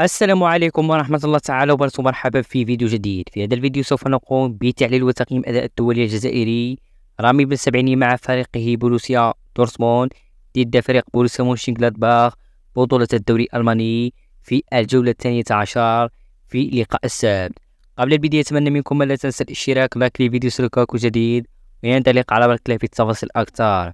السلام عليكم ورحمة الله تعالى وبركاته. مرحبا في فيديو جديد. في هذا الفيديو سوف نقوم بتحليل وتقييم أداء الدولي الجزائري. رامي بن سبعيني مع فريقه بروسيا دورتموند ضد فريق بروسيا مونشنغلادباخ بطولة الدوري الألماني في الجولة الثانية عشر في لقاء السبت. قبل البداية أتمنى منكم لا تنسى الاشتراك like لفيديو سلوكاكو جديد وينطلق على بركة في التفاصيل أكثر.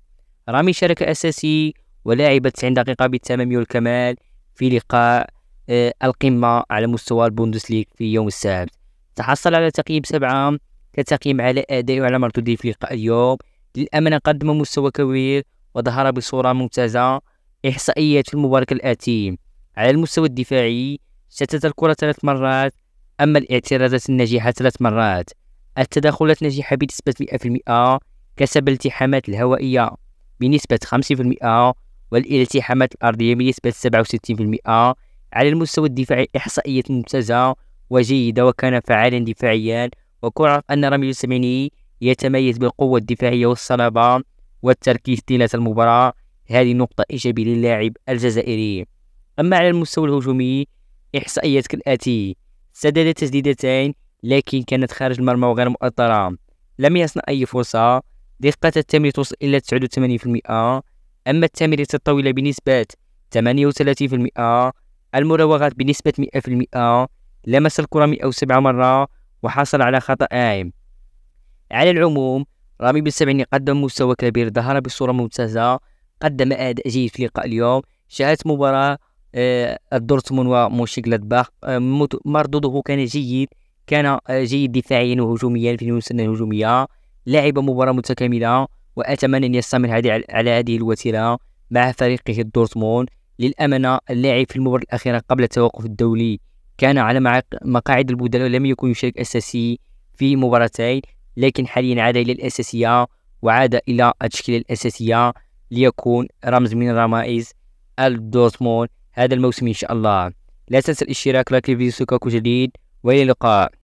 رامي شارك أساسي ولعب 90 دقيقة بالتمام والكمال في لقاء القمة على مستوى البوندسليغ في يوم السبت. تحصل على تقييم سبعة كتقييم على أدائه وعلى مردوده في لقاء اليوم. للأمانة قدم مستوى كبير وظهر بصورة ممتازة إحصائيات في المباراة الآتي. على المستوى الدفاعي شتت الكرة ثلاث مرات أما الاعتراضات الناجحة ثلاث مرات. التدخلات ناجحة بنسبة 100% كسب الالتحامات الهوائية بنسبة 5% والالتحامات الأرضية بنسبة 67% على المستوى الدفاعي إحصائية ممتازة وجيدة وكان فعالا دفاعيا. وكرة أن رامي السميني يتميز بالقوة الدفاعية والصلابة والتركيز طيلة المباراة هذه نقطة إيجابية للاعب الجزائري. أما على المستوى الهجومي إحصائيات كالآتي سدد تسديدتين لكن كانت خارج المرمى وغير مؤثرة. لم يصنع أي فرصة. دقة التمرير توصل إلى 89% أما التمريرات الطويلة بنسبة 38% المراوغات بنسبة 100% لمس الكرة 107 مرة وحصل على خطأ عام على العموم رامي بالسبعيني قدم مستوى كبير ظهر بصورة ممتازة قدم أداء جيد في لقاء اليوم شاهدت مباراة آه الدورتموند ومونشنغلادباخ آه مردوده كان جيد كان آه جيد دفاعيا وهجوميا في المسنة الهجومية لعب مباراة متكاملة وأتمنى أن يستمر على هذه الوتيرة مع فريقه الدورتموند. للأمانة اللاعب في المباراة الأخيرة قبل التوقف الدولي كان على مقاعد البدلاء ولم يكن يشارك أساسي في مباراتين لكن حاليا عاد إلى الأساسية وعاد إلى التشكيلة الأساسية ليكون رمز من ركائز الدورتموند هذا الموسم إن شاء الله. لا تنسى الاشتراك like الفيديو سوكاكو جديد وإلى اللقاء.